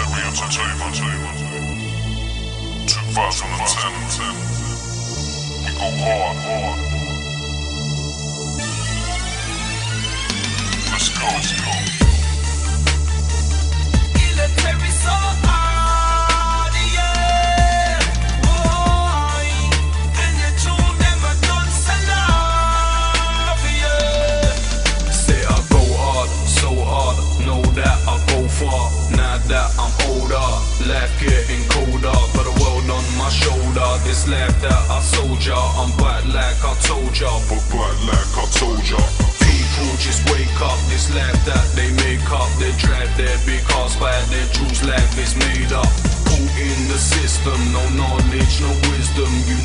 Entertainment. 2002. that I'm older. Life getting colder But the world on my shoulder. This life that I soldier I'm back like I told ya. But back like I told ya. People just wake up This life that they make up. They drive their big cars By their jewels Life is made up. Caught in the system No knowledge, no wisdom You